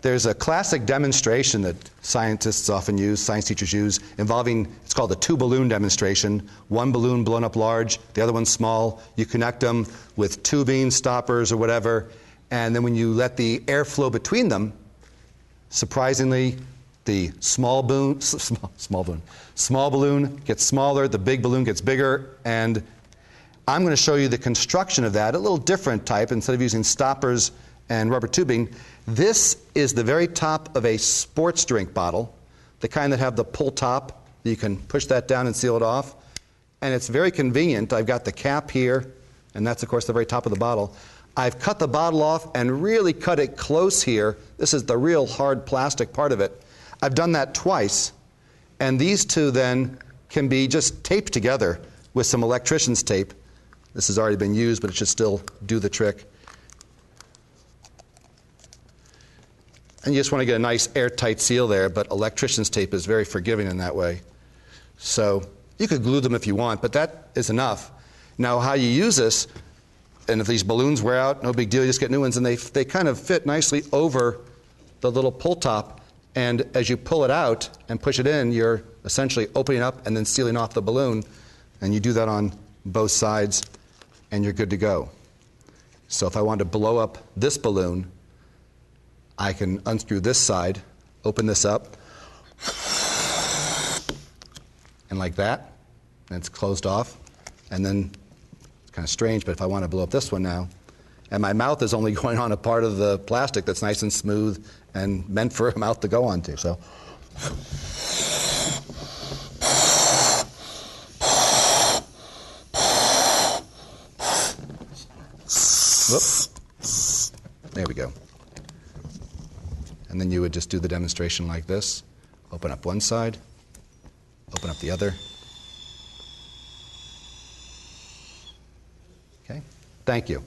there's a classic demonstration that scientists often use, science teachers use, involving, it's called the two balloon demonstration. One balloon blown up large, the other one small. You connect them with tubing, stoppers, or whatever, and then when you let the air flow between them, surprisingly, the small balloon, small, small balloon, small balloon gets smaller, the big balloon gets bigger, and I'm going to show you the construction of that, a little different type. Instead of using stoppers and rubber tubing, this is the very top of a sports drink bottle, the kind that have the pull top. You can push that down and seal it off. And it's very convenient. I've got the cap here, and that's, of course, the very top of the bottle. I've cut the bottle off and really cut it close here. This is the real hard plastic part of it. I've done that twice, and these two then can be just taped together with some electrician's tape. This has already been used, but it should still do the trick. And you just want to get a nice airtight seal there, but electrician's tape is very forgiving in that way. So you could glue them if you want, but that is enough. Now, how you use this, and if these balloons wear out, no big deal, you just get new ones, and they, they kind of fit nicely over the little pull top. And as you pull it out and push it in, you're essentially opening up and then sealing off the balloon. And you do that on both sides, and you're good to go. So if I want to blow up this balloon, I can unscrew this side, open this up, and like that, and it's closed off. And then it's kind of strange, but if I want to blow up this one now, and my mouth is only going on a part of the plastic that's nice and smooth and meant for a mouth to go onto. So. Whoop. There we go. And then you would just do the demonstration like this open up one side, open up the other. Okay? Thank you.